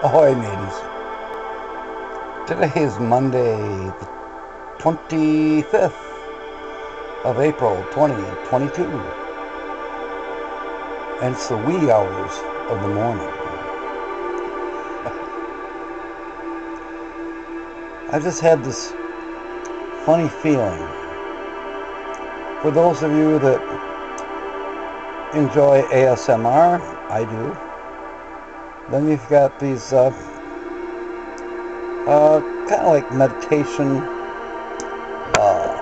Ahoy, mateys. Today is Monday, the 25th of April, 2022. And it's the wee hours of the morning. I just had this funny feeling. For those of you that enjoy ASMR, I do. Then you've got these uh, uh, kind of like meditation, uh,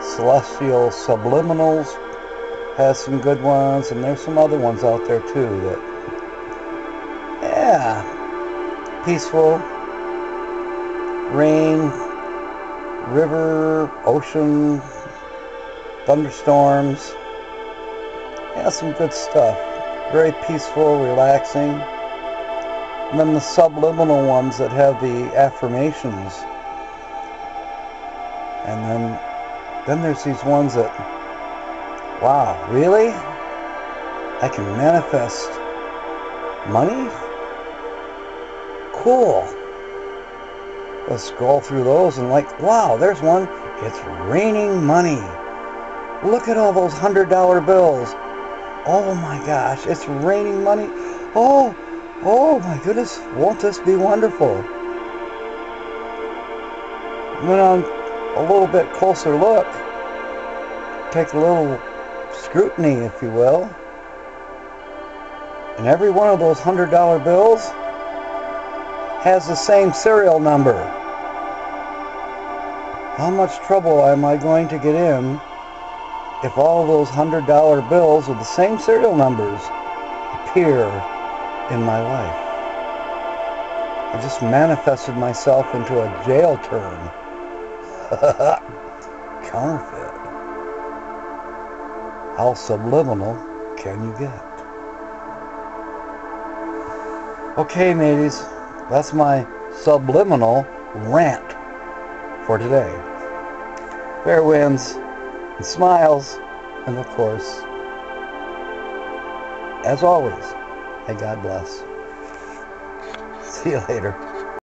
celestial subliminals has some good ones, and there's some other ones out there too that, yeah, peaceful, rain, river, ocean, thunderstorms, yeah, some good stuff very peaceful, relaxing. And then the subliminal ones that have the affirmations. And then then there's these ones that wow, really? I can manifest money? Cool. Let's scroll through those and like, wow, there's one. It's raining money. Look at all those hundred dollar bills. Oh my gosh, it's raining money. Oh, oh my goodness, won't this be wonderful? Went on a little bit closer look, take a little scrutiny, if you will, and every one of those hundred dollar bills has the same serial number. How much trouble am I going to get in if all those hundred dollar bills with the same serial numbers appear in my life. I just manifested myself into a jail term. Counterfeit. How subliminal can you get? Okay, mateys, that's my subliminal rant for today. Fair winds and smiles, and of course, as always, may God bless. See you later.